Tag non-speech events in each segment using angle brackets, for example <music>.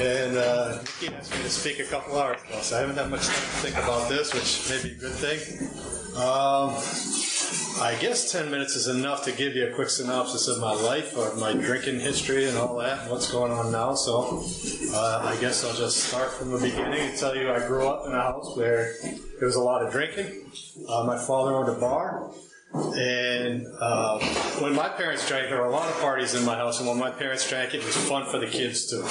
And uh, Nikki asked me to speak a couple hours ago, so I haven't had much time to think about this, which may be a good thing. Um, I guess 10 minutes is enough to give you a quick synopsis of my life, or my drinking history, and all that, and what's going on now. So uh, I guess I'll just start from the beginning and tell you I grew up in a house where there was a lot of drinking. Uh, my father owned a bar. And uh, when my parents drank, there were a lot of parties in my house, and when my parents drank, it was fun for the kids too.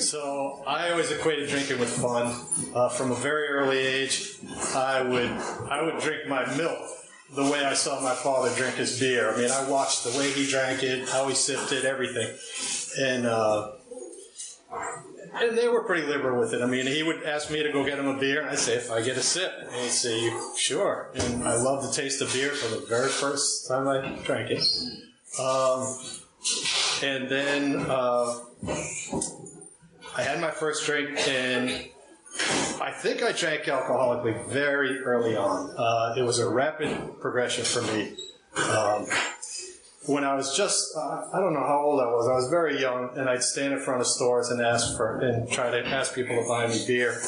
so I always equated drinking with fun. Uh, from a very early age, I would I would drink my milk the way I saw my father drink his beer. I mean, I watched the way he drank it, how he sipped it, everything, and. Uh, and they were pretty liberal with it. I mean, he would ask me to go get him a beer, and I'd say, if I get a sip. And he'd say, sure. And I love the taste of beer from the very first time I drank it. Um, and then uh, I had my first drink, and I think I drank alcoholically very early on. Uh, it was a rapid progression for me. Um, when I was just, uh, I don't know how old I was. I was very young, and I'd stand in front of stores and ask for, and try to ask people to buy me beer.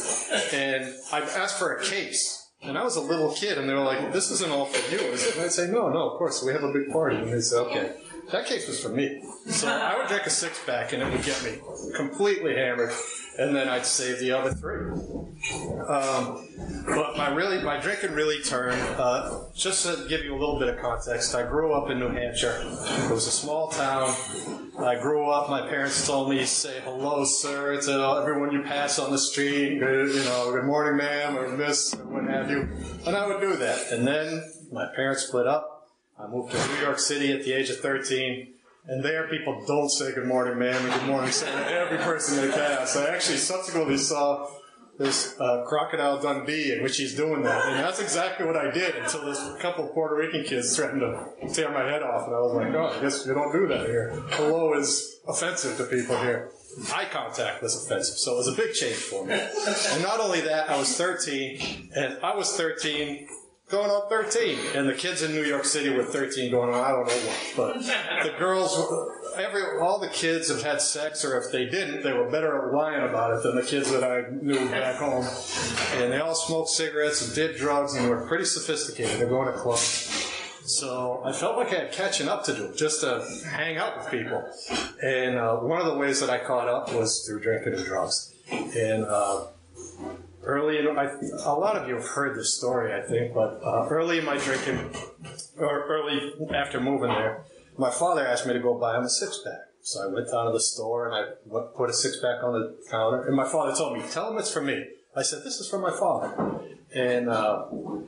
And I'd ask for a case. And I was a little kid, and they were like, "This isn't all for you, is it?" And I'd say, "No, no, of course, we have a big party." And they'd say, "Okay." That case was for me. So I would drink a six pack, and it would get me completely hammered, and then I'd save the other three. Um, but my really, my drinking really turned. Uh, just to give you a little bit of context, I grew up in New Hampshire. It was a small town. I grew up. My parents told me say hello, sir, to everyone you pass on the street. Good, you know, good morning, ma'am, or miss, or what have you. And I would do that. And then my parents split up. I moved to New York City at the age of 13. And there, people don't say good morning, ma'am, and good morning, sir, to every person they pass. I actually subsequently saw this uh, Crocodile Dundee in which he's doing that. And that's exactly what I did until this couple of Puerto Rican kids threatened to tear my head off. And I was like, oh, I guess you don't do that here. Hello is offensive to people here. Eye contact was offensive. So it was a big change for me. And not only that, I was 13, and I was 13 going on 13. And the kids in New York City were 13 going on, I don't know what. But the <laughs> girls, every, all the kids have had sex, or if they didn't, they were better at lying about it than the kids that I knew back home. And they all smoked cigarettes and did drugs and were pretty sophisticated. They're going to clubs. So I felt like I had catching up to do, just to hang out with people. And uh, one of the ways that I caught up was through drinking and drugs. And uh, early in, I, a lot of you have heard this story, I think, but uh, early in my drinking, or early after moving there, my father asked me to go buy him a six pack. So I went down to the store and I went, put a six pack on the counter, and my father told me, "Tell him it's for me." I said, "This is for my father," and uh,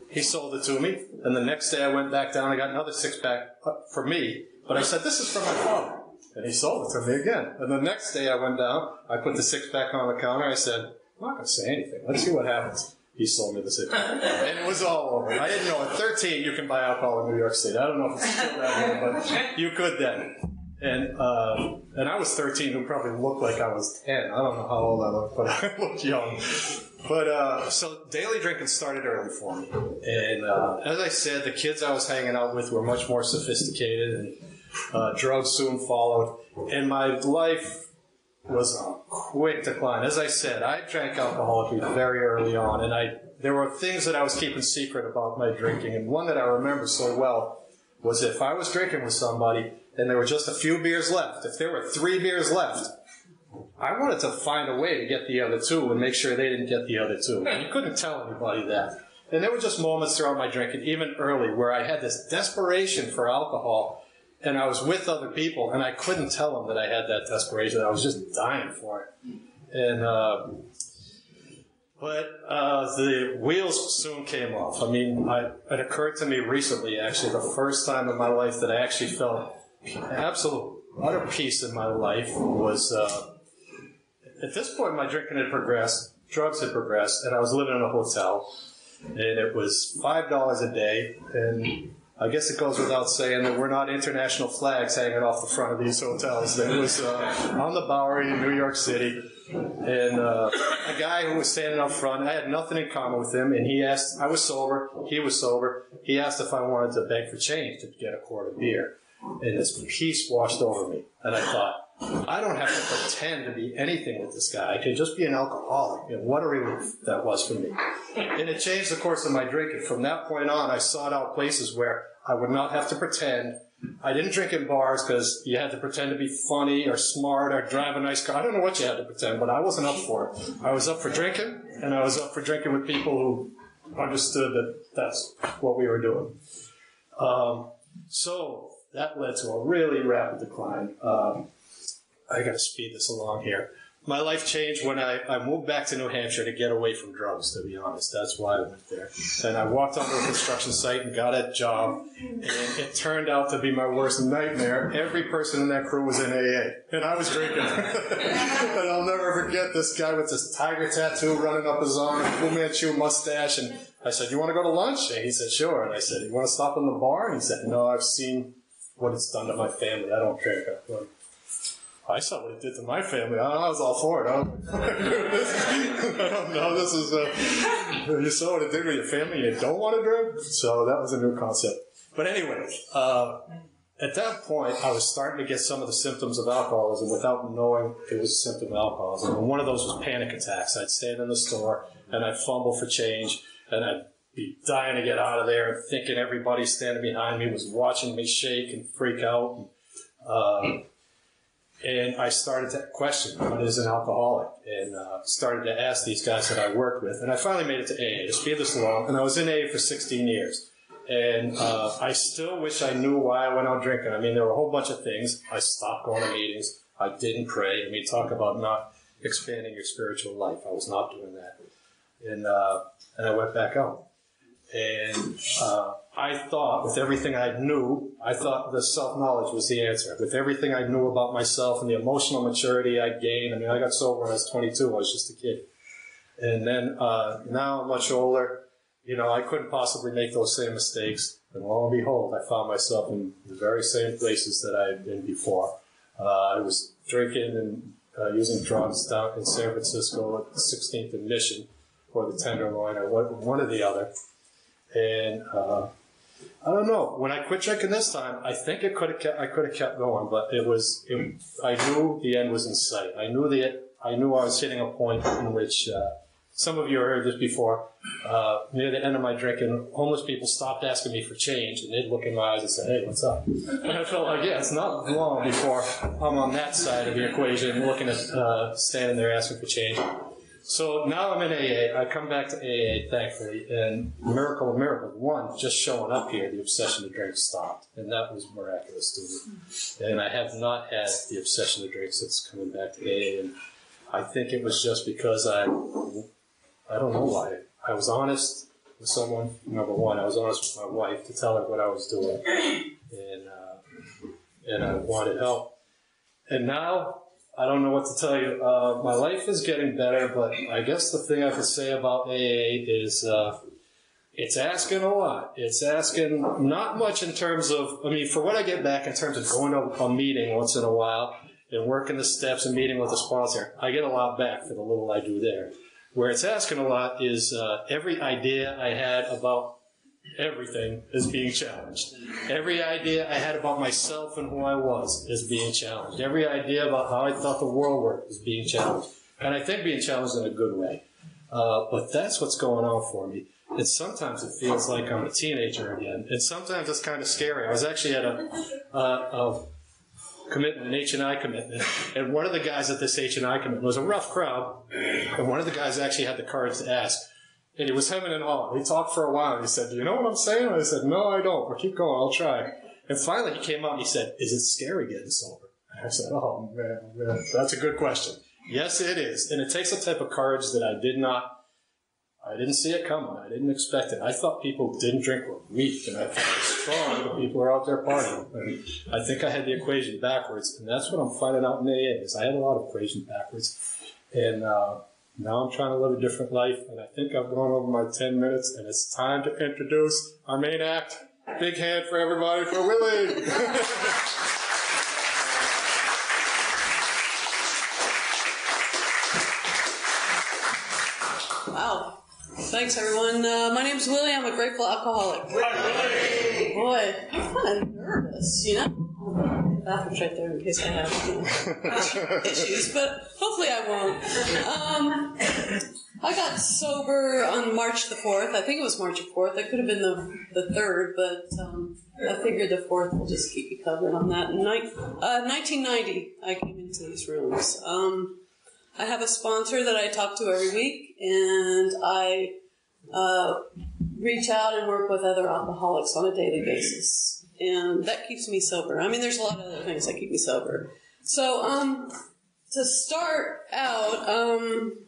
he sold it to me. And the next day, I went back down. I got another six pack for me, but I said, "This is for my father." And he sold it to me again. And the next day I went down, I put the six pack on the counter, I said, I'm not going to say anything. Let's see what happens. He sold me the pack. <laughs> and it was all over. I didn't know at 13 you can buy alcohol in New York City. I don't know if it's still that way, but you could then. And uh, and I was 13, who probably looked like I was 10. I don't know how old I looked, but <laughs> I looked young. But uh, so daily drinking started early for me, and uh, as I said, the kids I was hanging out with were much more sophisticated, and uh, drugs soon followed. And my life was a quick decline. As I said, I drank alcohol very early on, and I there were things that I was keeping secret about my drinking, and one that I remember so well was if I was drinking with somebody and there were just a few beers left, if there were three beers left, I wanted to find a way to get the other two and make sure they didn't get the other two. And you couldn't tell anybody that. And there were just moments throughout my drinking, even early, where I had this desperation for alcohol and I was with other people, and I couldn't tell them that I had that desperation. I was just dying for it. And uh, but uh, the wheels soon came off. I mean, I, it occurred to me recently, actually, the first time in my life that I actually felt absolute utter peace in my life was uh, at this point. My drinking had progressed, drugs had progressed, and I was living in a hotel. and it was five dollars a day. And I guess it goes without saying that we're not international flags hanging off the front of these hotels. It was uh, on the Bowery in New York City, and uh, a guy who was standing up front. I had nothing in common with him, and he asked. I was sober. He was sober. He asked if I wanted to beg for change to get a quart of beer, and this peace washed over me, and I thought. I don't have to pretend to be anything with this guy. I could just be an alcoholic. And what a relief that was for me. And it changed the course of my drinking. From that point on, I sought out places where I would not have to pretend. I didn't drink in bars because you had to pretend to be funny or smart or drive a nice car. I don't know what you had to pretend, but I wasn't up for it. I was up for drinking, and I was up for drinking with people who understood that that's what we were doing. Um, so that led to a really rapid decline. Um, I got to speed this along here. My life changed when I, I moved back to New Hampshire to get away from drugs, to be honest. That's why I went there. And I walked onto a construction site and got a job, and it turned out to be my worst nightmare. Every person in that crew was in AA, and I was drinking. <laughs> and I'll never forget this guy with this tiger tattoo running up his arm, Fu Manchu mustache, and I said, "You want to go to lunch?" And he said, "Sure." And I said, "You want to stop in the bar?" And he said, "No, I've seen what it's done to my family. I don't drink." I saw what it did to my family. I, was all for it. I, <laughs> I don't know. This is uh, you saw what it did with your family. You don't want to drink, so that was a new concept. But anyway, uh, at that point, I was starting to get some of the symptoms of alcoholism without knowing it was a symptom of alcoholism. And one of those was panic attacks. I'd stand in the store and I'd fumble for change, and I'd be dying to get out of there, and thinking everybody standing behind me was watching me shake and freak out. And, uh, and I started to question what is an alcoholic, and uh, started to ask these guys that I worked with, and I finally made it to AA. To speed this along, and I was in AA for 16 years, and uh, I still wish I knew why I went out drinking. I mean, there were a whole bunch of things. I stopped going to meetings. I didn't pray. I mean, talk about not expanding your spiritual life. I was not doing that, and uh, and I went back out, and uh, I thought, with everything I knew, I thought the self knowledge was the answer. With everything I knew about myself and the emotional maturity I gained, I mean, I got sober when I was 22. I was just a kid. And then uh, now I'm much older. You know, I couldn't possibly make those same mistakes. And lo and behold, I found myself in the very same places that I had been before. Uh, I was drinking and uh, using drugs down in San Francisco at the 16th and Mission or the Tenderloin or one or the other. And uh, I don't know. When I quit drinking this time, I think it could have kept, I could have kept going, but it was. It, I knew the end was in sight. I knew the. I knew I was hitting a point in which uh, some of you have heard this before. Uh, near the end of my drinking, homeless people stopped asking me for change, and they'd look in my eyes and say, "Hey, what's up?" <laughs> And I felt like, yeah, it's not long before I'm on that side of the equation, looking at uh, standing there asking for change. So now I'm in AA. I come back to AA, thankfully, and miracle of miracles. One, just showing up here, the obsession to drink stopped, and that was miraculous to me. And I have not had the obsession to drink since coming back to AA, and I think it was just because I, I don't know why. I was honest with someone. Number one, I was honest with my wife to tell her what I was doing, and uh, and I wanted help. And now I don't know what to tell you. Uh, my life is getting better, but I guess the thing I could say about AA is uh, it's asking a lot. It's asking not much in terms of, I mean, for what I get back in terms of going to a meeting once in a while and working the steps and meeting with a sponsor, I get a lot back for the little I do there. Where it's asking a lot is uh, every idea I had about everything is being challenged. Every idea I had about myself and who I was is being challenged. Every idea about how I thought the world worked is being challenged. And I think being challenged in a good way. Uh, but that's what's going on for me. And sometimes it feels like I'm a teenager again. And sometimes it's kind of scary. I was actually at a, uh, a commitment, an H&I commitment, and one of the guys at this H&I commitment was a rough crowd, and one of the guys actually had the courage to ask, and he was hemming and hawing. He talked for a while. He said, "Do you know what I'm saying?" And I said, "No, I don't. But keep going. I'll try." And finally, he came out and he said, "Is it scary getting sober?" And I said, "Oh man, man, that's a good question. Yes, it is. And it takes a type of courage that I did not." I didn't see it coming. I didn't expect it. I thought people didn't drink were weak, and I thought strong, people are out there partying. And I think I had the equation backwards, and that's what I'm finding out in AA is I had a lot of equations backwards, and uh, Now I'm trying to live a different life, and I think I've gone over my 10 minutes, and it's time to introduce our main act. Big hand for everybody for Willie! <laughs> Wow. Thanks, everyone. Uh, my name's Willie. I'm a grateful alcoholic. Boy, I'm kind of nervous, you know? Bathroom's right there in case I have you <laughs> know, issues, but hopefully I won't. Um, I got sober on March the 4th. I think it was March the 4th. It could have been the, the 3rd, but um, I figured the 4th will just keep you covered on that. In ni- uh, 1990, I came into these rooms. Um, I have a sponsor that I talk to every week, and I uh, reach out and work with other alcoholics on a daily basis, and that keeps me sober. I mean, there's a lot of other things that keep me sober. So, um, to start out, um,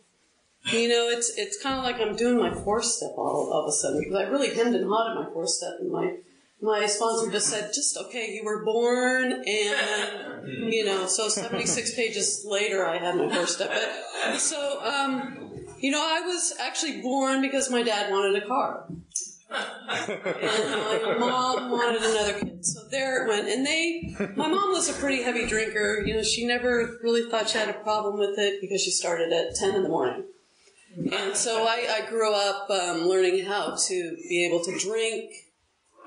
you know, it's it's kind of like I'm doing my four step all, all of a sudden because I really hemmed and hawed at my four step, and my my sponsor just said, just okay, you were born, and <laughs> you know, so 76 pages later, I had my four step. But so, um, you know, I was actually born because my dad wanted a car. And my mom <laughs> wanted another kid. So there it went. And they, my mom was a pretty heavy drinker. You know, she never really thought she had a problem with it because she started at 10 in the morning. And so I, I grew up um, learning how to be able to drink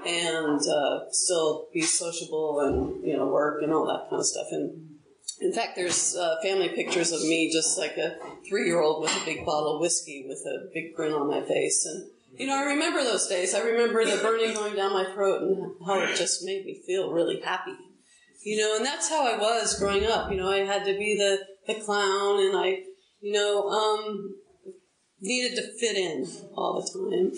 and uh, still be sociable and, you know, work and all that kind of stuff. And in fact, there's uh, family pictures of me just like a three year old with a big bottle of whiskey with a big grin on my face. And, you know, I remember those days. I remember the burning going down my throat and how it just made me feel really happy. You know, and that's how I was growing up. You know, I had to be the, the clown and I, you know, um, needed to fit in all the time. And,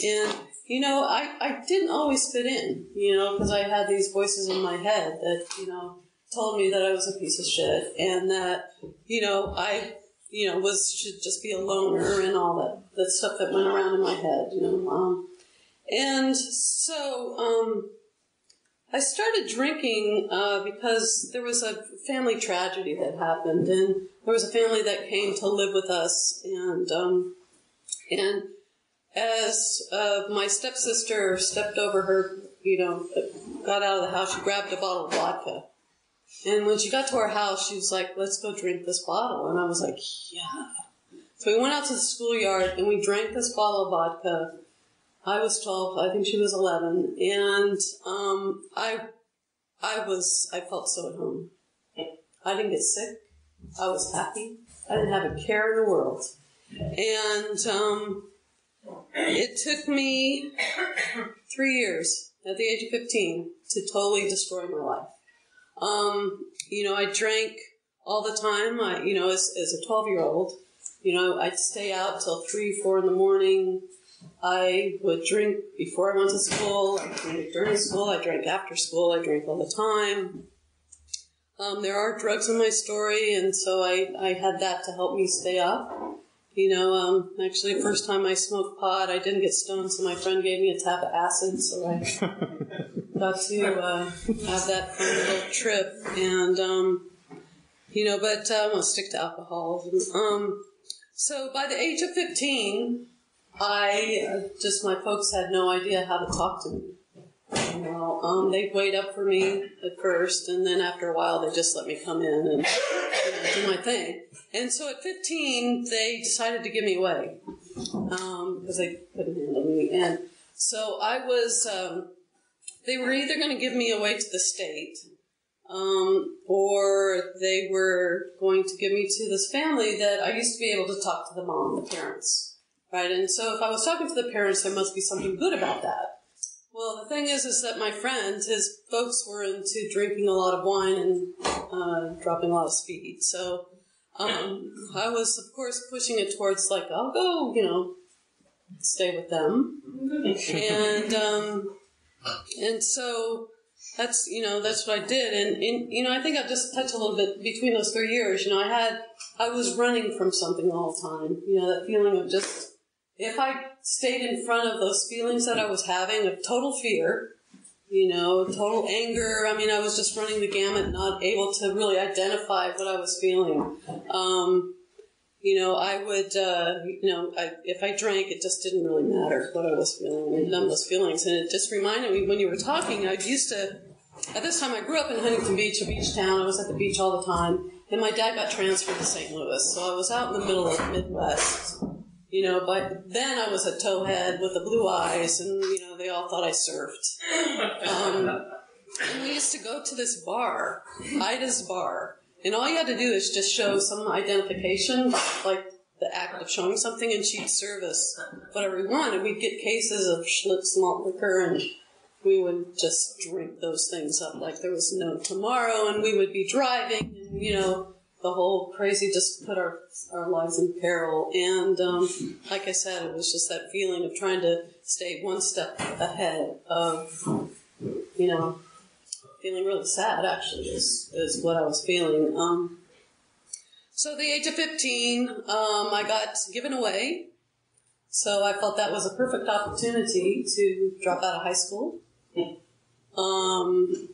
you know, I, I didn't always fit in, you know, because I had these voices in my head that, you know, told me that I was a piece of shit and that, you know, I, you know, was should just be a loner and all that, that stuff that went around in my head, you know. Um, and so um, I started drinking uh, because there was a family tragedy that happened, and there was a family that came to live with us, and um, and as uh, my stepsister stepped over her, you know, got out of the house, she grabbed a bottle of vodka. And when she got to our house, she was like, let's go drink this bottle. And I was like, yeah. So we went out to the schoolyard and we drank this bottle of vodka. I was 12, I think she was 11. And um, I, I was, I felt so at home. I didn't get sick. I was happy. I didn't have a care in the world. And um, it took me three years at the age of 15 to totally destroy my life. Um, you know, I drank all the time. I, you know, as, as a 12 year old, you know, I'd stay out till three, four in the morning. I would drink before I went to school. I drank during school. I drank after school. I drank all the time. Um, there are drugs in my story, and so I, I had that to help me stay up. You know, um, actually, first time I smoked pot, I didn't get stoned, so my friend gave me a tap of acid, so I <laughs> got to uh, have that fun little trip. And, um, you know, but uh, I'm to stick to alcohol. Um, so by the age of 15, I uh, just, my folks had no idea how to talk to me. You know, um, they'd wait up for me at first, and then after a while, they just let me come in and you know, do my thing. And so at 15, they decided to give me away um, because they couldn't handle me. And so I was, um, they were either going to give me away to the state um, or they were going to give me to this family that I used to be able to talk to the mom, the parents. Right? And so if I was talking to the parents, there must be something good about that. Well, the thing is, is that my friend, his folks were into drinking a lot of wine and uh, dropping a lot of speed. So um, I was, of course, pushing it towards like I'll go, you know, stay with them, and um, and so that's you know that's what I did, and, and you know I think I'll just touch a little bit between those three years. You know, I had I was running from something all the time. You know, that feeling of just if I stayed in front of those feelings that I was having of total fear, you know, total anger. I mean, I was just running the gamut, not able to really identify what I was feeling. Um, you know, I would, uh, you know, I, if I drank, it just didn't really matter what I was feeling. It numbed those feelings. And it just reminded me when you were talking, I used to, at this time, I grew up in Huntington Beach, a beach town. I was at the beach all the time. And my dad got transferred to St. Louis. So I was out in the middle of the Midwest. You know, but then I was a towhead with the blue eyes, and, you know, they all thought I surfed. <laughs> Um, and we used to go to this bar, Ida's Bar and all you had to do is just show some identification, like the act of showing something, and she'd serve us whatever we wanted. We'd get cases of Schlitz malt liquor, and we would just drink those things up like there was no tomorrow, and we would be driving, and you know, the whole crazy just put our our lives in peril. And um, like I said, it was just that feeling of trying to stay one step ahead of, you know, feeling really sad, actually, is, is what I was feeling. Um, so, the age of 15, um, I got given away. So, I felt that was a perfect opportunity to drop out of high school. Um,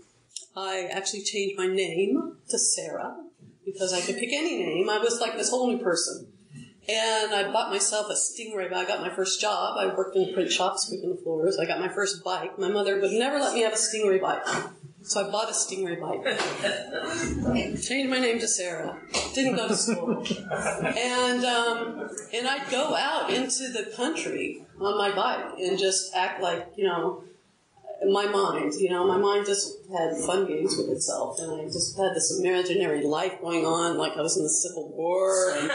I actually changed my name to Sarah because I could pick any name. I was like this whole new person. And I bought myself a Stingray. I got my first job. I worked in a print shop sweeping the floors. I got my first bike. My mother would never let me have a Stingray bike. So I bought a Stingray bike. Changed my name to Sarah. Didn't go to school. And um, and I'd go out into the country on my bike and just act like you know my mind. You know, my mind just had fun games with itself, and I just had this imaginary life going on, like I was in the Civil War. And,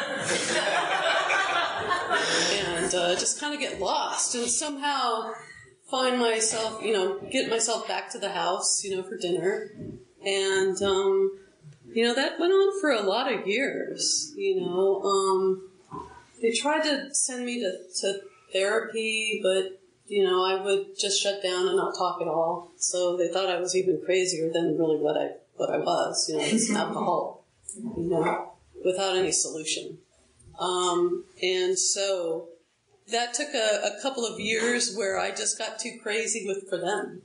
and uh, just kind of get lost, and somehow find myself, you know, get myself back to the house, you know, for dinner. And, um, you know, that went on for a lot of years, you know. Um, they tried to send me to, to therapy, but, you know, I would just shut down and not talk at all. So they thought I was even crazier than really what I, what I was, you know, as an alcoholic, you know, without any solution. Um, and so, that took a, a couple of years where I just got too crazy with for them.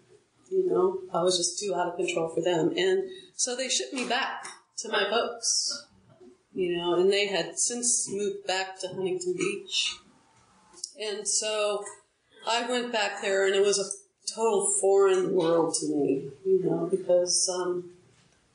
You know, I was just too out of control for them. And so they shipped me back to my folks. You know, and they had since moved back to Huntington Beach. And so I went back there and it was a total foreign world to me, you know, because, um,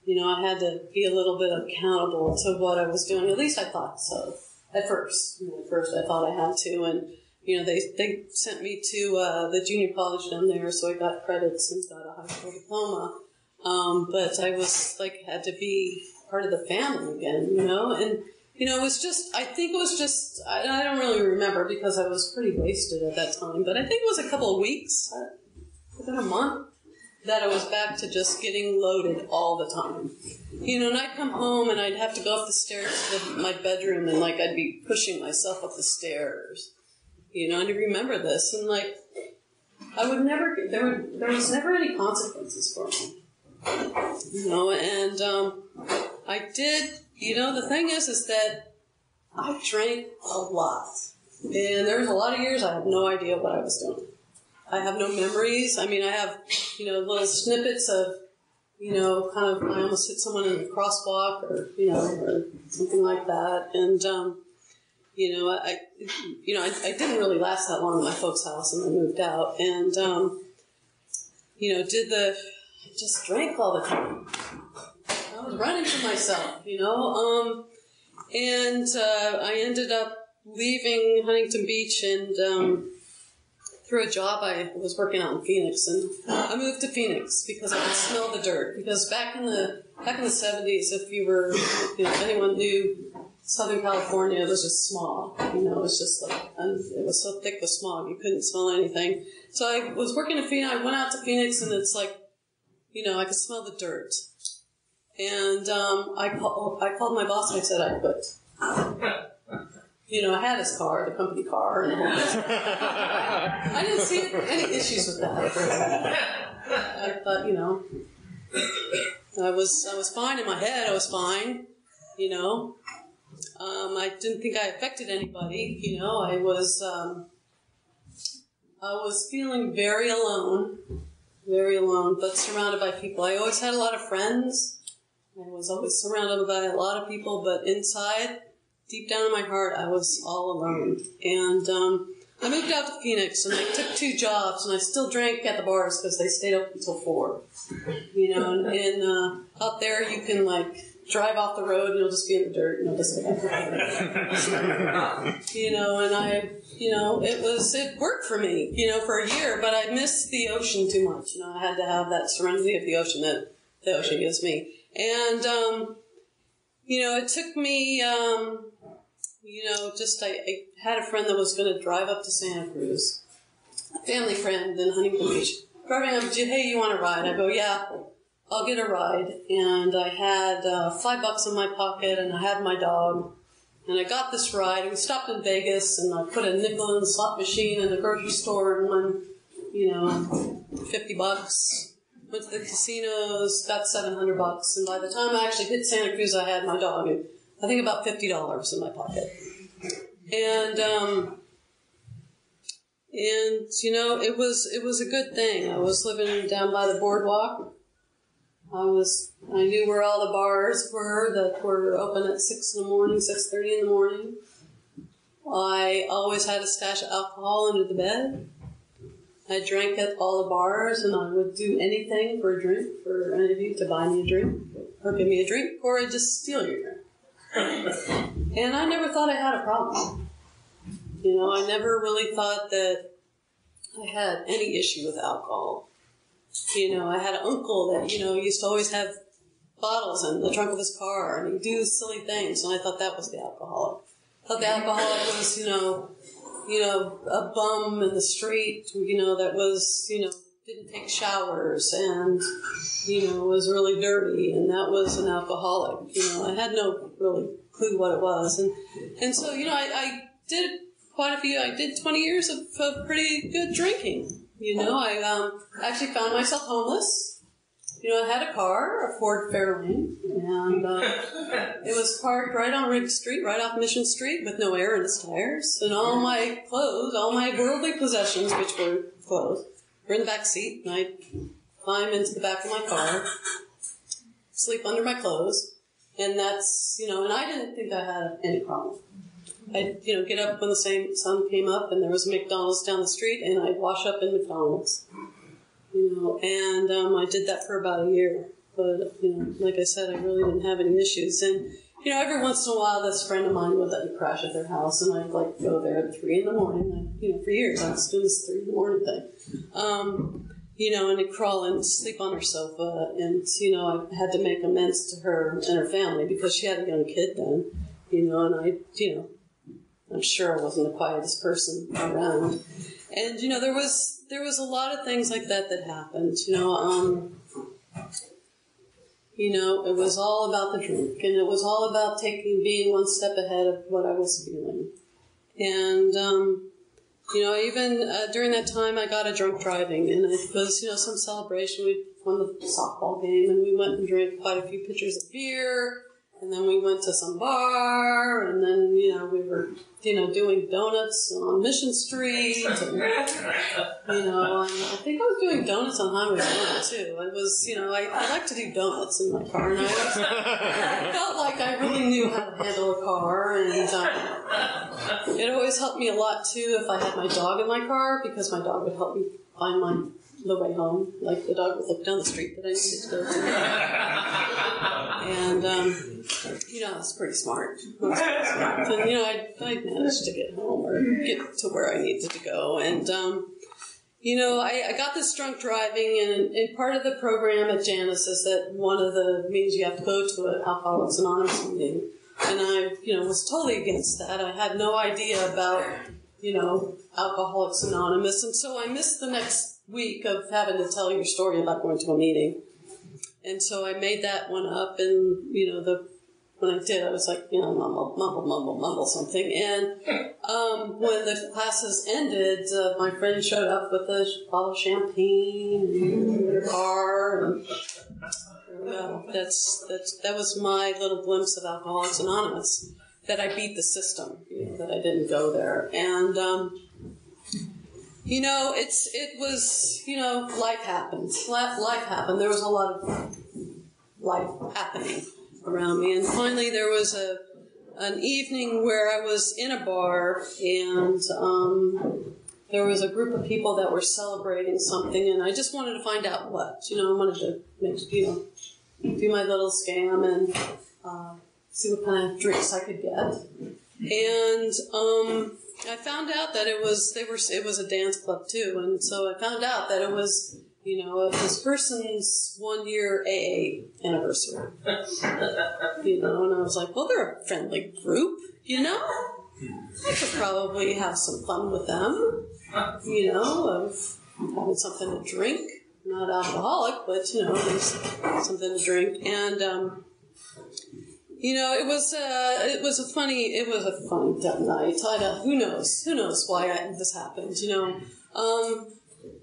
you know, I had to be a little bit accountable to what I was doing. At least I thought so at first. You know, at first, I thought I had to, and you know, they they sent me to uh, the junior college down there, so I got credits and got a high school diploma. Um, but I was like had to be part of the family again, you know, and you know, it was just I think it was just I, I don't really remember because I was pretty wasted at that time, but I think it was a couple of weeks, within a month, that I was back to just getting loaded all the time. You know, and I'd come home and I'd have to go up the stairs to my bedroom and like I'd be pushing myself up the stairs. You know, and to remember this and like I would never there would there was never any consequences for me. You know, and um, I did you know, the thing is is that I drank a lot. And there was a lot of years I had no idea what I was doing. I have no memories. I mean, I have, you know, little snippets of you know, kind of, I almost hit someone in a crosswalk or, you know, or something like that. And, um, you know, I, you know, I, I, didn't really last that long at my folks' house and I moved out and, um, you know, did the, just drank all the time. I was running for myself, you know, um, and, uh, I ended up leaving Huntington Beach and, um, through a job I was working out in Phoenix, and I moved to Phoenix because I could smell the dirt. Because back in the back in the seventies, if you were, you know, if anyone knew Southern California, it was just smog. You know, it was just like it was so thick with smog you couldn't smell anything. So I was working in Phoenix. I went out to Phoenix, and it's like, you know, I could smell the dirt. And um, I called I called my boss and I said I quit you know, I had his car, the company car, and <laughs> all I didn't see any issues with that. I thought, you know, I was I was fine in my head. I was fine, you know. Um, I didn't think I affected anybody. You know, I was um, I was feeling very alone, very alone, but surrounded by people. I always had a lot of friends. I was always surrounded by a lot of people, but inside deep down in my heart, I was all alone. And um, I moved out to Phoenix, and I took two jobs, and I still drank at the bars because they stayed open until four. You know, and, and uh, out there you can like drive off the road and you'll just be in the dirt and you'll just <laughs> you know and i you know it was it worked for me you know for a year but i missed the ocean too much you know i had to have that serenity of the ocean that the ocean gives me and um you know it took me um you know just i, I had a friend that was going to drive up to santa cruz a family friend in huntington beach driving up hey you want to ride i go yeah I'll get a ride. And I had uh, five bucks in my pocket, and I had my dog. And I got this ride. We stopped in Vegas, and I put a nickel in the slot machine in the grocery store and won, you know, 50 bucks. Went to the casinos, got 700 bucks. And by the time I actually hit Santa Cruz, I had my dog. I think about $50 in my pocket. And, um, and you know, it was it was a good thing. I was living down by the boardwalk, I was I knew where all the bars were that were open at six in the morning, six thirty in the morning. I always had a stash of alcohol under the bed. I drank at all the bars, and I would do anything for a drink for any of you to buy me a drink, or give me a drink, or I'd just steal your drink. And I never thought I had a problem. You know, I never really thought that I had any issue with alcohol. You know, I had an uncle that, you know, used to always have bottles in the trunk of his car and he'd do silly things, and I thought that was the alcoholic. I thought the alcoholic was, you know, you know, a bum in the street, you know, that was, you know, didn't take showers and, you know, was really dirty, and that was an alcoholic. You know, I had no really clue what it was. And, and so, you know, I, I did quite a few, I did 20 years of, of pretty good drinking. You know, I um, actually found myself homeless. You know, I had a car, a Ford Fairlane, and uh, <laughs> it was parked right on Riggs Street, right off Mission Street, with no air in its tires. And all my clothes, all my worldly possessions, which were clothes, were in the back seat. And I'd climb into the back of my car, sleep under my clothes, and that's, you know, and I didn't think I had any problem. I'd, you know, get up when the same sun came up and there was a McDonald's down the street and I'd wash up in McDonald's. You know, and um, I did that for about a year. But, you know, like I said, I really didn't have any issues. And, you know, every once in a while, this friend of mine would let me crash at their house, and I'd like go there at three in the morning. I, you know, for years I was doing this three in the morning thing. Um, you know, and I'd crawl and sleep on her sofa, and you know, I had to make amends to her and her family because she had a young kid then. You know, and I, you know, I'm sure I wasn't the quietest person around. And you know, there was there was a lot of things like that that happened. You know, um, you know, it was all about the drink, and it was all about taking being one step ahead of what I was feeling. And um, you know, even uh, during that time, I got a drunk driving, and it was you know some celebration. We won the softball game, and we went and drank quite a few pitchers of beer and then we went to some bar, and then, you know, we were, you know, doing donuts on Mission Street. And, you know, I think I was doing donuts on Highway 1 too. It was, you know, I, I like to do donuts in my car, and I, I felt like I really knew how to handle a car, and um, it always helped me a lot too if I had my dog in my car, because my dog would help me find my the way home. Like the dog would look down the street that I needed to go to. And, um, you know, it's pretty smart. Pretty smart. And, you know, I, I managed to get home or get to where I needed to go. And, um, you know, I, I got this drunk driving, and, and part of the program at Janus is that one of the means you have to go to an Alcoholics Anonymous meeting. And I, you know, was totally against that. I had no idea about, you know, Alcoholics Anonymous, and so I missed the next week of having to tell your story about going to a meeting. And so I made that one up, and you know, the when I did, I was like, you know, mumble, mumble, mumble, mumble something. And um, when the classes ended, uh, my friend showed up with a bottle of champagne and a car. And, well, that's, that's that was my little glimpse of Alcoholics Anonymous. That I beat the system, you know, that I didn't go there, and um, you know, it's it was you know life happened. Life, happened. There was a lot of life happening around me, and finally there was a an evening where I was in a bar and um, there was a group of people that were celebrating something, and I just wanted to find out what. You know, I wanted to make you know do my little scam and uh, see what kind of drinks I could get. And um, I found out that it was they were it was a dance club too, and so I found out that it was you know this person's one year AA anniversary. <laughs> you know, and I was like, well, they're a friendly group, you know. I could probably have some fun with them, you know, of having something to drink. Not alcoholic, but you know, something to drink. And um, you know, it was uh, it was a funny it was a funny night. I who knows who knows why I, this happened. You know, um,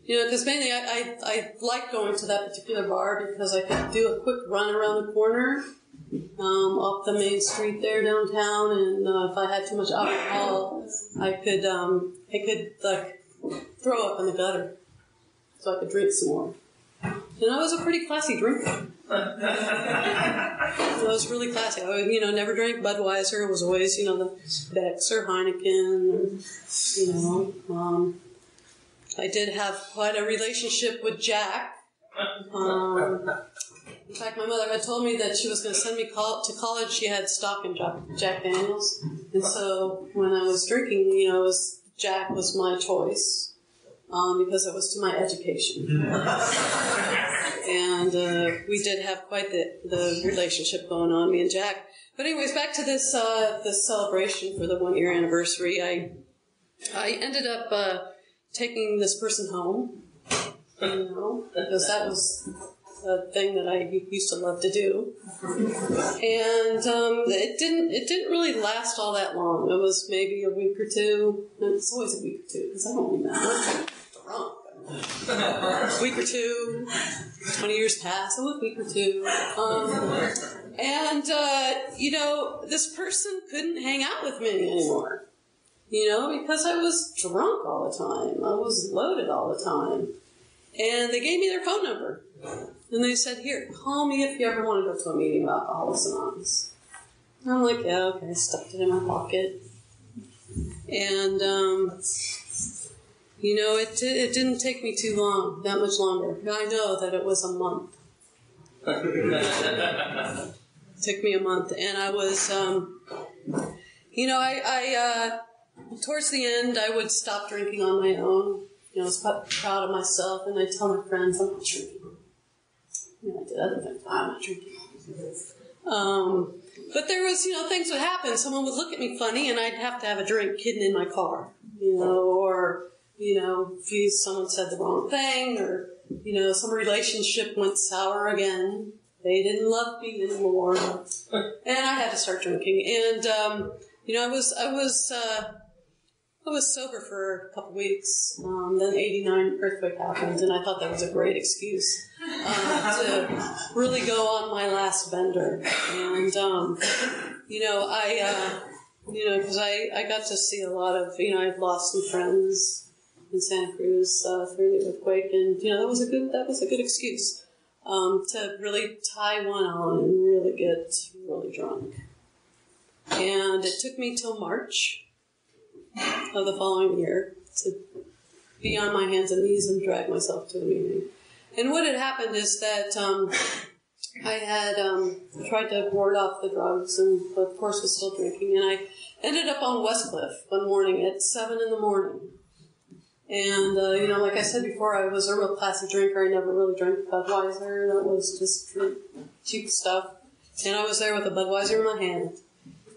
you know, because mainly I, I I like going to that particular bar because I could do a quick run around the corner um, up the main street there downtown, and uh, if I had too much alcohol, I could um, I could like throw up in the gutter, so I could drink some more. And I was a pretty classy drinker. <laughs> I was really classy. I, you know, never drank Budweiser. It was always, you know, the Beck's or Heineken, or, you know. Um, I did have quite a relationship with Jack. Um, in fact, my mother had told me that she was going to send me col- to college. She had stock in Jack, Jack Daniels, and so when I was drinking, you know, was, Jack was my choice um, because it was to my education. and uh, we did have quite the, the relationship going on, me and Jack. But anyways, back to this uh, this celebration for the one year anniversary. I I ended up uh, taking this person home, you know, because that was a thing that I used to love to do, and um, it didn't it didn't really last all that long. It was maybe a week or two. It's always a week or two because I don't remember. Drunk. A week or two, 20 years pass, a week or two. Um, and, uh, you know, this person couldn't hang out with me anymore. You know, because I was drunk all the time. I was loaded all the time. And they gave me their phone number. And they said, here, call me if you ever want to go to a meeting about Alcoholics Anonymous. And I'm like, yeah, okay. I stuffed it in my pocket. And, um, you know, it, it didn't take me too long, that much longer. I know that it was a month. it <laughs> took me a month. And I was, um, you know, I, I uh, towards the end, I would stop drinking on my own. You know, I was proud of myself, and I tell my friends, I'm not drinking. You know, I did other things, I'm not drinking. Um, but there was, you know, things would happen. Someone would look at me funny, and I'd have to have a drink hidden in my car, you know, or you know, if someone said the wrong thing, or you know, some relationship went sour again. They didn't love me anymore, and I had to start drinking. And um, you know, I was I was uh, I was sober for a couple weeks. Um, then '89 earthquake happened, and I thought that was a great excuse uh, to really go on my last bender. And um, you know, I uh, you know because I I got to see a lot of you know I've lost some friends in Santa Cruz uh, through the earthquake, and you know that was a good that was a good excuse um, to really tie one on and really get really drunk. And it took me till March of the following year to be on my hands and knees and drag myself to a meeting. And what had happened is that um, I had um, tried to ward off the drugs, and of course was still drinking, and I ended up on Westcliff one morning at seven in the morning and, uh, you know, like I said before, I was a real classy drinker. I never really drank Budweiser. That was just cheap stuff. And I was there with a Budweiser in my hand.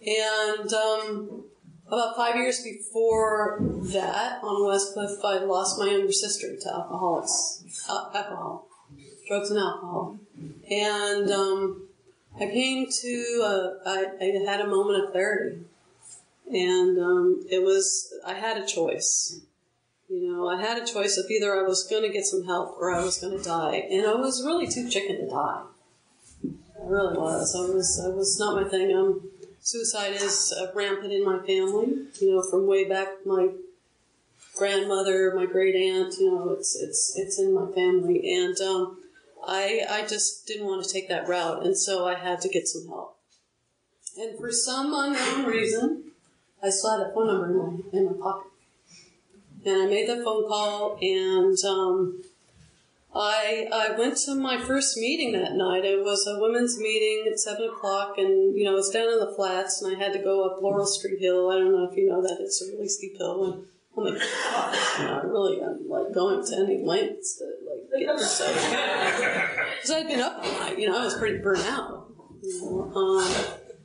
And um, about five years before that, on Westcliff, I lost my younger sister to alcoholics, uh, alcohol, drugs and alcohol. And um, I came to, uh, I, I had a moment of clarity. And um, it was, I had a choice you know, I had a choice of either I was going to get some help or I was going to die, and I was really too chicken to die. I really was. I was. I was not my thing. Um, suicide is uh, rampant in my family. You know, from way back, my grandmother, my great aunt. You know, it's it's it's in my family, and um, I I just didn't want to take that route, and so I had to get some help. And for some unknown reason, I had a phone number in my, in my pocket. And I made the phone call, and um, I I went to my first meeting that night. It was a women's meeting at seven o'clock, and you know it was down in the flats, and I had to go up Laurel Street Hill. I don't know if you know that it's a really steep hill, and I'm like, God, you know, I really am like going to any lengths to like get this <laughs> because I'd been up all night. You know, I was pretty burnt out. You know, um,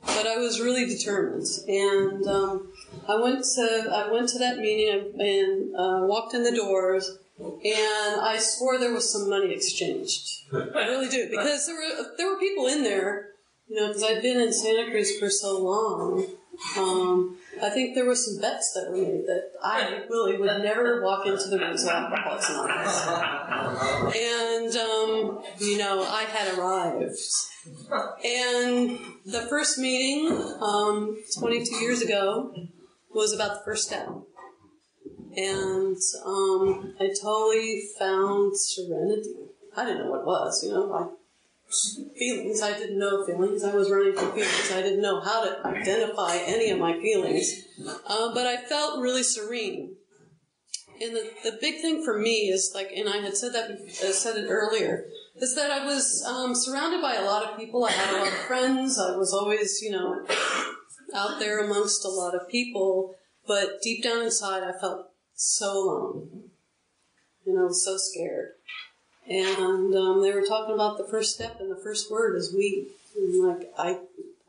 but I was really determined, and um, I went to I went to that meeting and uh, walked in the doors, and I swore there was some money exchanged. I really do because there were there were people in there, you know, because I'd been in Santa Cruz for so long. Um, I think there were some bets that were made that I really would never walk into the rooms of Alcoholics Anonymous. And, um, you know, I had arrived. And the first meeting, um, 22 years ago, was about the first step. And um, I totally found serenity. I didn't know what it was, you know. Feelings. I didn't know feelings. I was running from feelings. I didn't know how to identify any of my feelings. Uh, but I felt really serene. And the, the big thing for me is like, and I had said that, I said it earlier, is that I was um, surrounded by a lot of people. I had a lot of friends. I was always, you know, out there amongst a lot of people. But deep down inside, I felt so alone. And I was so scared. And um, they were talking about the first step, and the first word is we. And like I,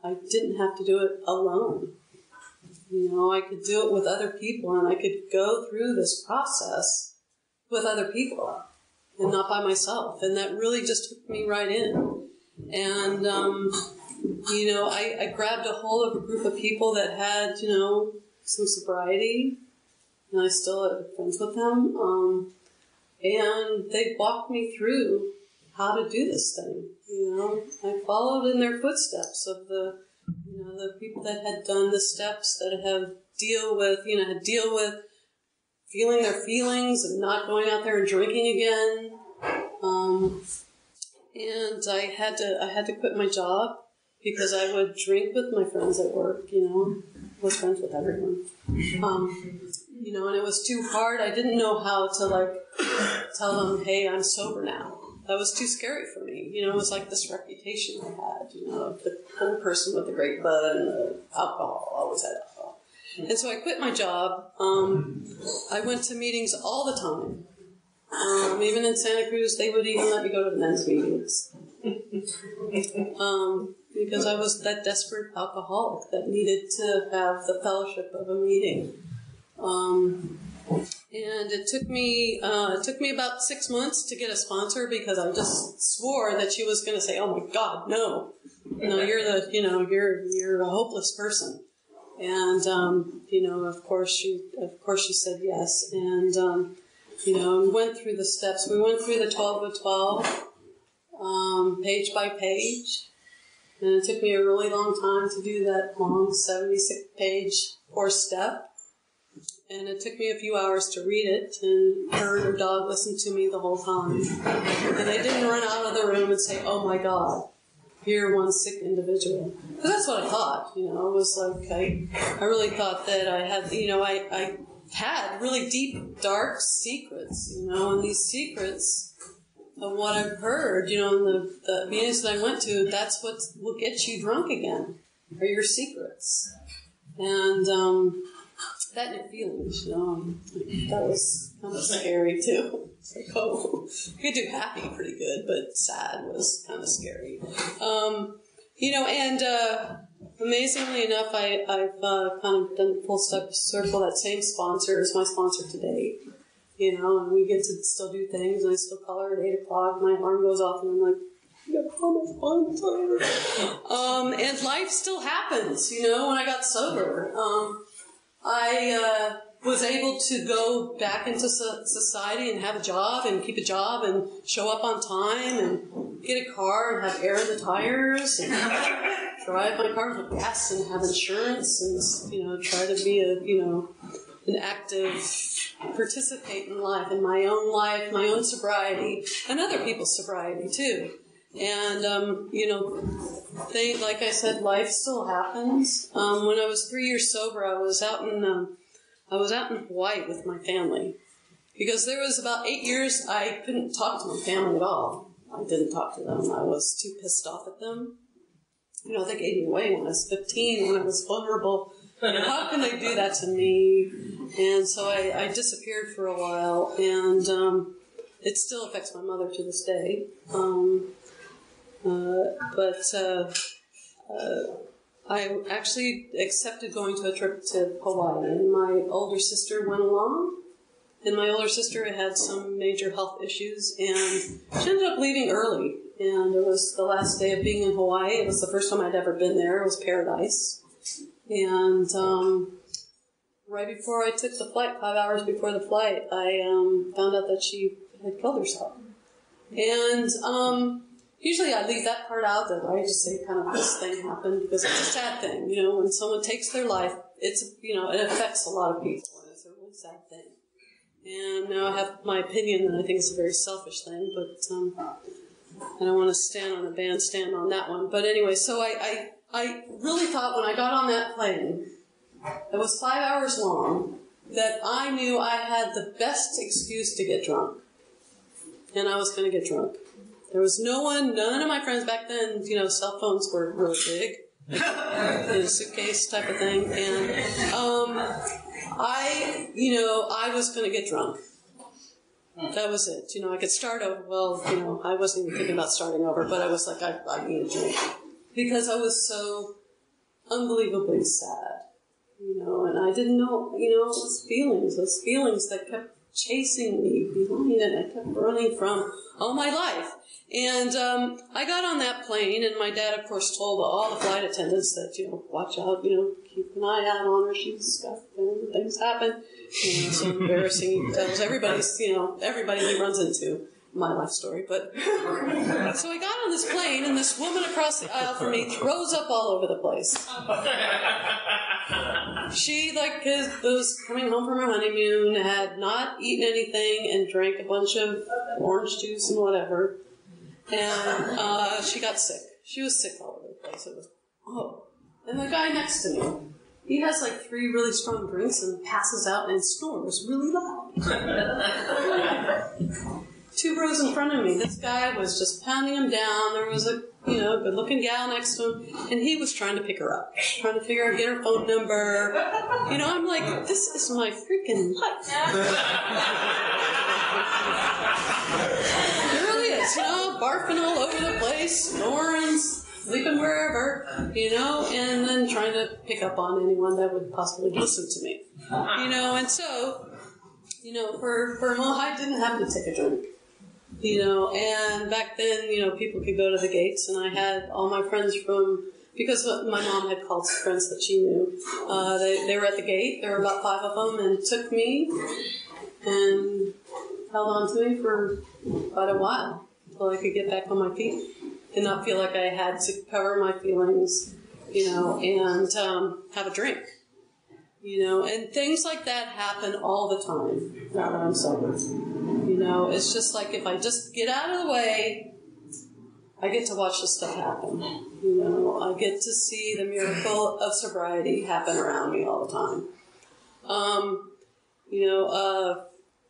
I didn't have to do it alone. You know, I could do it with other people, and I could go through this process with other people, and not by myself. And that really just took me right in. And um, you know, I, I grabbed a hold of a group of people that had, you know, some sobriety, and I still have friends with them. Um, and they walked me through how to do this thing. You know, I followed in their footsteps of the, you know, the people that had done the steps that have deal with, you know, deal with feeling their feelings and not going out there and drinking again. Um, and I had to, I had to quit my job because I would drink with my friends at work. You know, was friends with everyone. Um, you know, and it was too hard. I didn't know how to like tell them, "Hey, I'm sober now." That was too scary for me. You know, it was like this reputation I had. You know, the cool person with the great bud and the alcohol. Always had alcohol. And so I quit my job. Um, I went to meetings all the time. Um, even in Santa Cruz, they would even let me go to the men's meetings. um, because I was that desperate alcoholic that needed to have the fellowship of a meeting. Um, and it took me uh, it took me about six months to get a sponsor because I just swore that she was going to say, "Oh my God, no, no, you're the you know you're you're a hopeless person." And um, you know, of course she of course she said yes, and um, you know, we went through the steps. We went through the twelve of twelve, um, page by page, and it took me a really long time to do that long seventy six page four step and it took me a few hours to read it, and her and her dog listened to me the whole time. And they didn't run out of the room and say, "Oh my God, you're one sick individual." Because that's what I thought. You know, it was like I, I really thought that I had, you know, I, I had really deep, dark secrets. You know, and these secrets of what I've heard, you know, in the, the meetings that I went to, that's what will get you drunk again, are your secrets. And um, that and your feelings, you know. That was kind of scary too. It's like, oh, you could do happy pretty good, but sad was kind of scary. Um, you know, and uh, amazingly enough, I, I've uh, kind of done the full step circle. That same sponsor is my sponsor today. You know, and we get to still do things, and I still call her at eight o'clock. My alarm goes off, and I'm like, <laughs> um, and life still happens, you know, when I got sober. Um, I uh, was able to go back into society and have a job and keep a job and show up on time and get a car and have air in the tires and <laughs> drive my car with gas and have insurance and you know try to be a you know an active participate in life in my own life my own sobriety and other people's sobriety too And, um, you know, they, like I said, life still happens. Um, when I was three years sober, I was out in, um, I was out in Hawaii with my family. Because there was about eight years I couldn't talk to my family at all. I didn't talk to them. I was too pissed off at them. You know, they gave me away when I was 15, when I was vulnerable. How can they do that to me? And so I, I disappeared for a while, and um, it still affects my mother to this day. Um, but uh, uh, I actually accepted going to a trip to Hawaii, and my older sister went along. And my older sister had some major health issues, and she ended up leaving early. And it was the last day of being in Hawaii. It was the first time I'd ever been there. It was paradise. And um, right before I took the flight, five hours before the flight, I um, found out that she had killed herself. And um, usually I leave that part out that I just say kind of this thing happened because it's a sad thing. You know, when someone takes their life, it's, you know, it affects a lot of people and it's a really sad thing. And now I have my opinion that I think it's a very selfish thing, but um, I don't want to stand on a bandstand on that one. But anyway, so I, I, I really thought when I got on that plane, it was five hours long, that I knew I had the best excuse to get drunk. And I was going to get drunk. There was no one, none of my friends back then, you know, cell phones were really big. <laughs> in a suitcase type of thing. And um, I, you know, I was going to get drunk. That was it. You know, I could start over. Well, you know, I wasn't even thinking about starting over, but I was like, I, I need a drink. Because I was so unbelievably sad. You know, and I didn't know, you know, those feelings, those feelings that kept chasing me behind and I kept running from all my life. And um, I got on that plane, and my dad, of course, told all the flight attendants that, you know, watch out, you know, keep an eye out on her. She's got things happen. You know, so embarrassing. Tells everybody's, you know, everybody he runs into my life story. But <laughs> so I got on this plane, and this woman across the aisle from me throws up all over the place. She, like, was coming home from her honeymoon, had not eaten anything, and drank a bunch of orange juice and whatever. And uh, she got sick. She was sick all over the place. It was, oh. And the guy next to me, he has like three really strong drinks and passes out and snores really loud. Two rows in front of me, this guy was just pounding him down. There was a you know good looking gal next to him, and he was trying to pick her up, trying to figure out get her phone number. You know, I'm like, this is my freaking life. <laughs> you know, barfing all over the place, snoring, sleeping wherever, you know, and then trying to pick up on anyone that would possibly listen to me, you know, and so. You know, for, for well, I didn't have to take a drink you know, and back then, you know, people could go to the gates, and I had all my friends from because my mom had called friends that she knew. Uh, they, they were at the gate. There were about five of them, and took me and held on to me for quite a while until I could get back on my feet and not feel like I had to cover my feelings, you know, and um, have a drink. You know, and things like that happen all the time now that I'm sober. You know, it's just like if I just get out of the way, I get to watch this stuff happen. You know, I get to see the miracle of sobriety happen around me all the time. Um, you know, uh,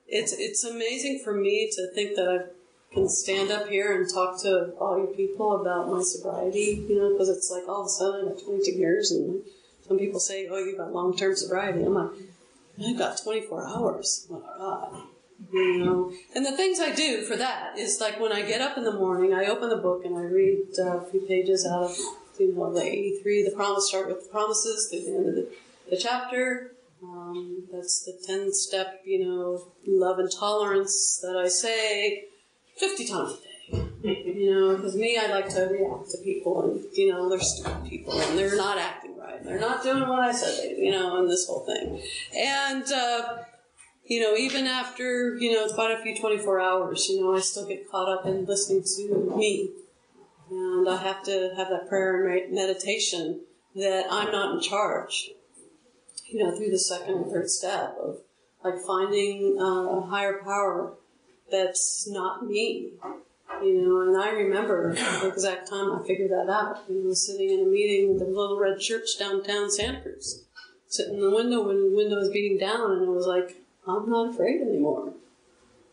it's it's amazing for me to think that I can stand up here and talk to all you people about my sobriety. You know, because it's like all of a sudden I got 22 years, and some people say, "Oh, you've got long term sobriety." I'm like, I've got 24 hours. Oh my God. You know, and the things I do for that is like when I get up in the morning, I open the book and I read uh, a few pages out of you know the 83, the promise. Start with the promises through the end of the, the chapter. Um, that's the 10 step, you know, love and tolerance that I say 50 times a day. You know, because me, I like to react to people, and you know, they're stupid people, and they're not acting right. They're not doing what I said they, you know, and this whole thing. And uh, you know, even after, you know, quite a few 24 hours, you know, I still get caught up in listening to me. And I have to have that prayer and meditation that I'm not in charge, you know, through the second and third step of like finding uh, a higher power that's not me, You know, and I remember the exact time I figured that out. You know, sitting in a meeting with the Little Red Church downtown Santa Cruz, sitting in the window when the window was beating down, and it was like, I'm not afraid anymore.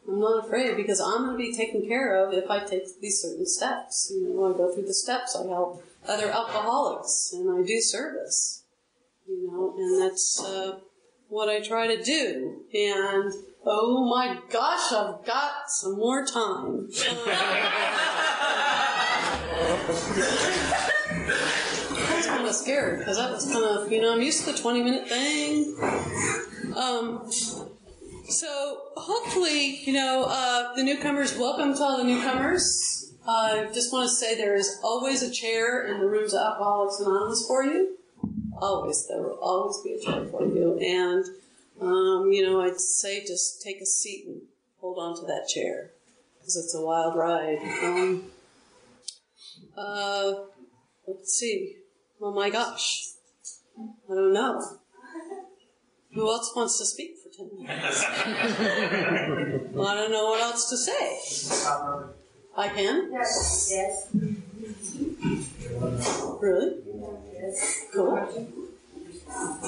I'm not afraid because I'm going to be taken care of if I take these certain steps. You know, I go through the steps. I help other alcoholics, and I do service. You know, and that's uh, what I try to do. And oh my gosh, I've got some more time. I was kind of scared because that was kind of, you know, I'm used to the 20 minute thing. Um, so hopefully, you know, uh, the newcomers, welcome to all the newcomers. I uh, just want to say there is always a chair in the rooms of Alcoholics Anonymous for you. Always. There will always be a chair for you. And, um, you know, I'd say just take a seat and hold on to that chair because it's a wild ride. Um, uh, let's see. Oh my gosh. I don't know. Who else wants to speak for 10 minutes? well, I don't know what else to say. I can? Yes. Yes. Really? Yes. Cool.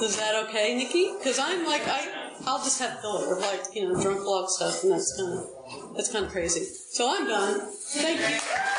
Is that okay, Nikki? Because I'm like, I, I'll just have filler, like, you know, drunk log stuff, and that's kind of, that's kind of crazy. So I'm done. Thank you.